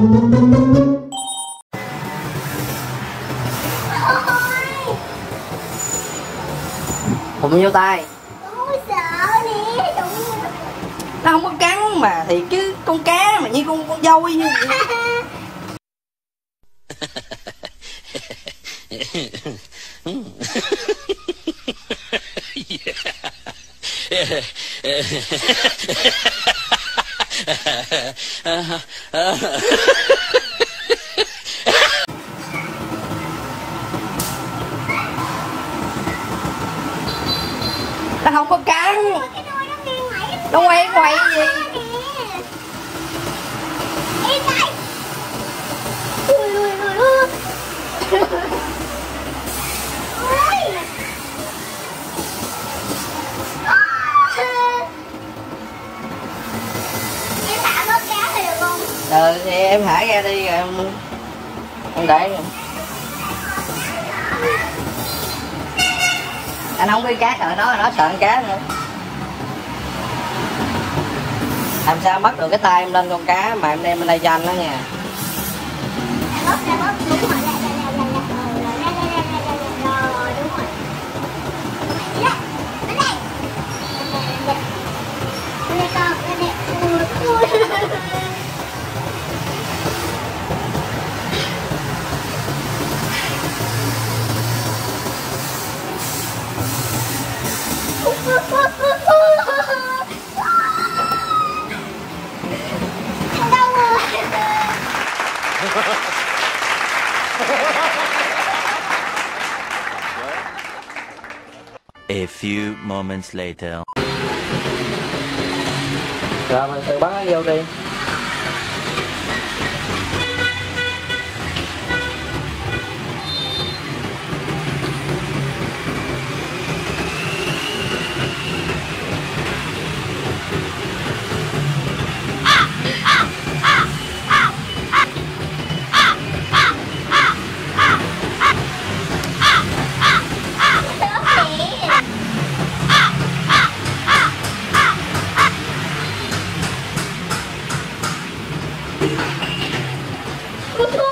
Thụng vô tay. Nó không có cắn mà thì chứ con cá mà như con con dôi như vậy. Yeah. nó không có cắn. Nó nó quay quay gì Yên đây Ui ui ui ui Ui Em thả bớt cá thì được rồi thì em thả ra đi rồi em em để anh không biết cá sợ nó nó sợ cá nữa. Làm sao bắt được cái tay em lên con cá mà em đem lên đây cho anh đó nha. Em bớt, thả bớt, A few moments later. rồi mình tự bắn vô đi What the?